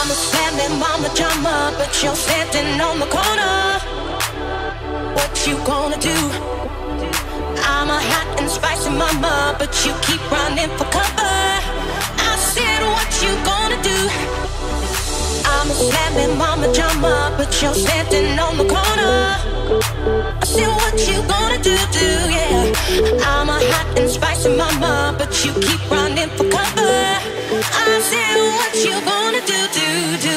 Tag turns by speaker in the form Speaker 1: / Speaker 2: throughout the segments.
Speaker 1: I'm a slamming mama drama, but you're standing on the corner. What you gonna do? I'm a hot and spicy mama, but you keep running for cover. I said, what you gonna do? I'm a slamming mama drama, but you're standing on the corner. I said, what you gonna do, do, yeah. I'm a hot and spicy mama, but you keep running for. I said, what you gonna do, do, do.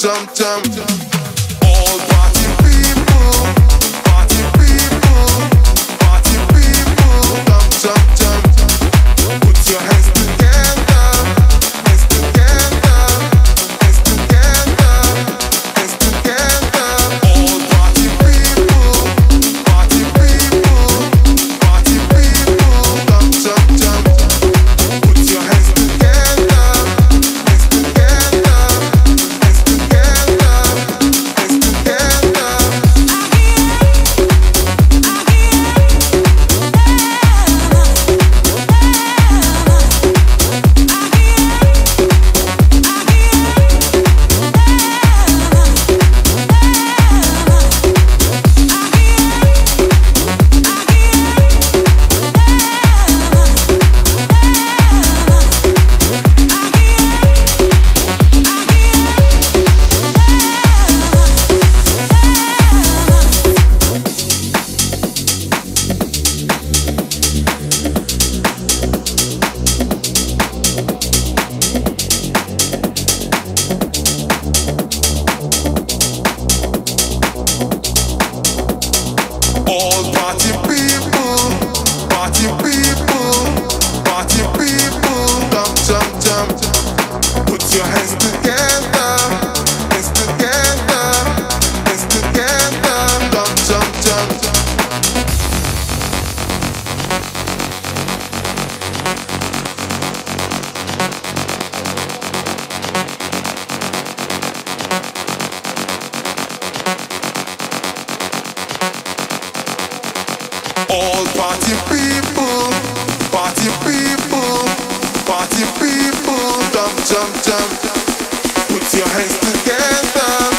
Speaker 1: sometimes. All party people, party people, party people, jump, jump, jump. Put your hands together.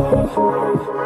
Speaker 1: Oh,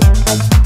Speaker 1: Thank.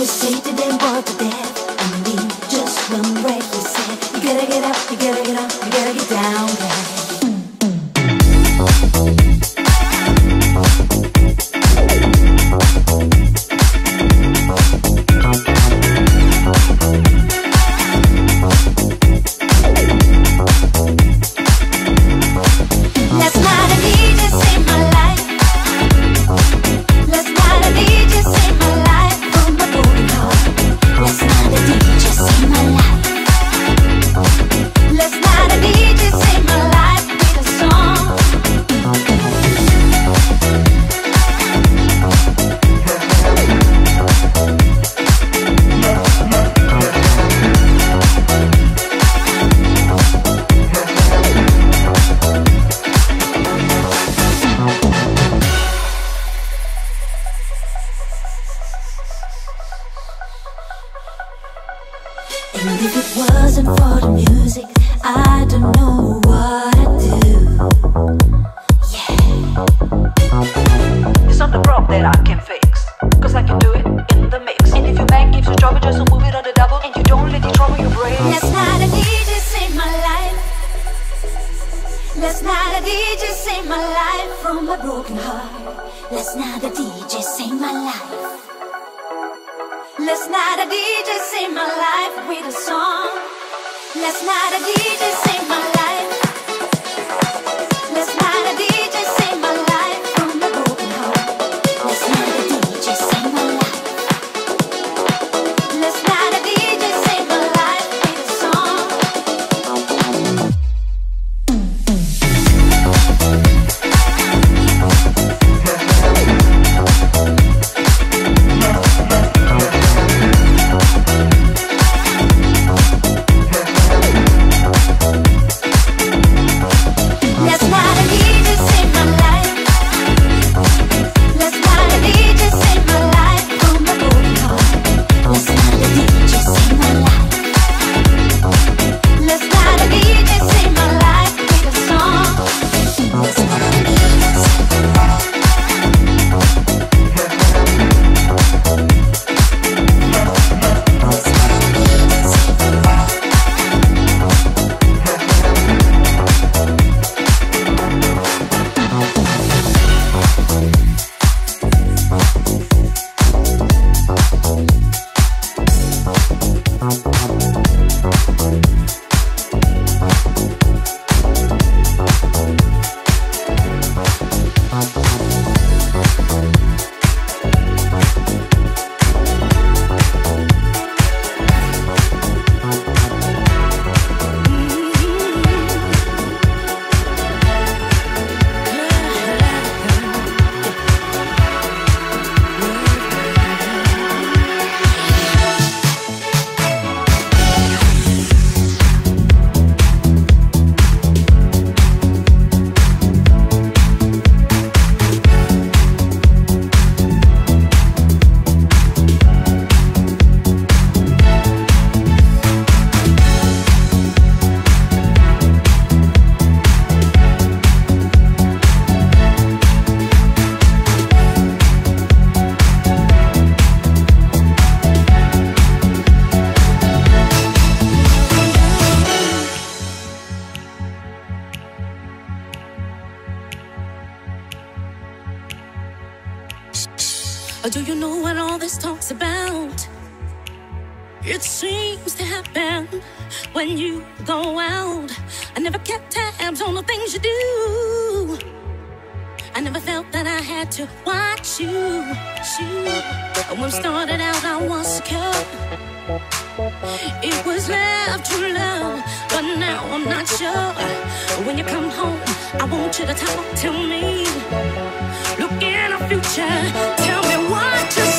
Speaker 1: was safe to them, but to death. I mean, just one. I was scared. It was love, to love, but now I'm not sure. When you come home, I want you to talk to me. Look in the future, tell me what you.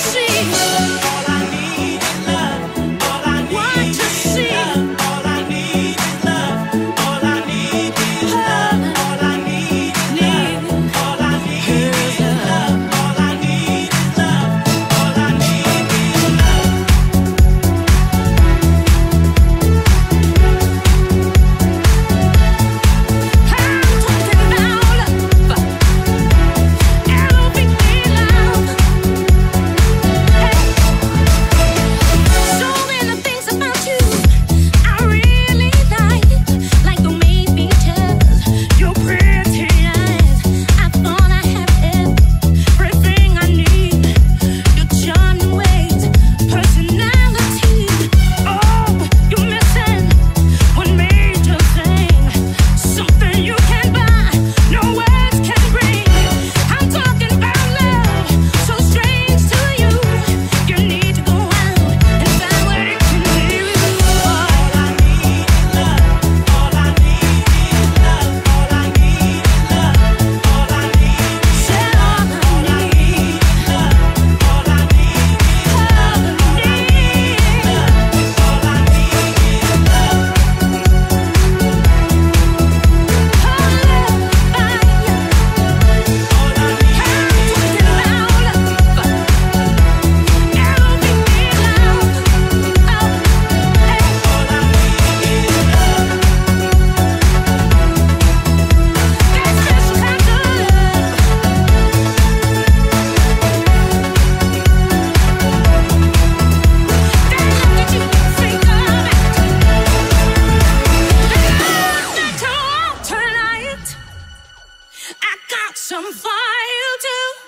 Speaker 1: got
Speaker 2: some fire to